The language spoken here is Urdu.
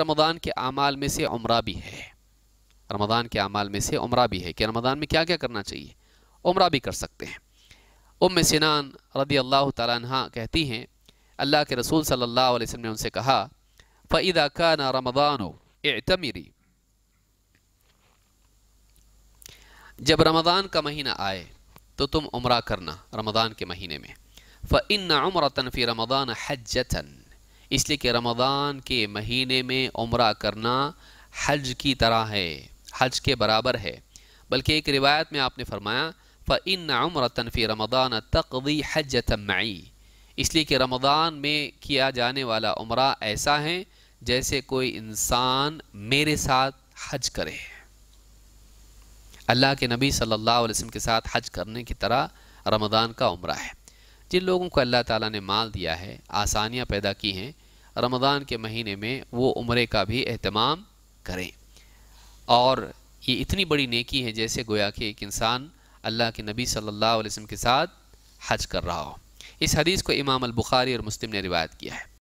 رمضان کے اعمال میں سے عمرہ بھی ہے۔ رمضان کے اعمال میں سے عمرہ بھی ہے۔ کہ رمضان میں کیا کیا کرنا چاہیے؟ عمرہ بھی کر سکتے ہیں۔ ام سنان رضی اللہ تعالیٰ عنہ کہتی ہیں، اللہ کے رسول صلی اللہ علیہ وسلم نے ان سے کہا، فَإِذَا كَانَ رَمَضَانُ اِعْتَمِرِ جب رمضان کا مہینہ آئے تو تم عمرہ کرنا رمضان کے مہینے میں۔ فَإِنَّ عُمْرَةً فِي رَمَضَانَ حَجَّةً۔ اس لیے کہ رمضان کے مہینے میں عمرہ کرنا حج کی طرح ہے، حج کے برابر ہے۔ بلکہ ایک روایت میں آپ نے فرمایا، فَإِنَّ عُمْرَةً فِي رَمَضَانَ تَقْضِي حَجَّةً مَعِي۔ اس لیے کہ رمضان میں کیا جانے والا عمرہ ایسا ہے جیسے کوئی انسان میرے ساتھ حج کرے۔ اللہ کے نبی صلی اللہ علیہ وسلم کے ساتھ حج کرنے کی طرح رمضان کا عمرہ ہے۔ جن لوگوں کو اللہ تعالیٰ نے مال دیا ہے، آسانیاں پیدا کی ہیں رمضان کے مہینے میں وہ عمرے کا بھی اہتمام کریں۔ اور یہ اتنی بڑی نیکی ہے جیسے گویا کہ ایک انسان اللہ کے نبی صلی اللہ علیہ وسلم کے ساتھ حج کر رہا ہو۔ اس حدیث کو امام البخاری اور مسلم نے روایت کیا ہے۔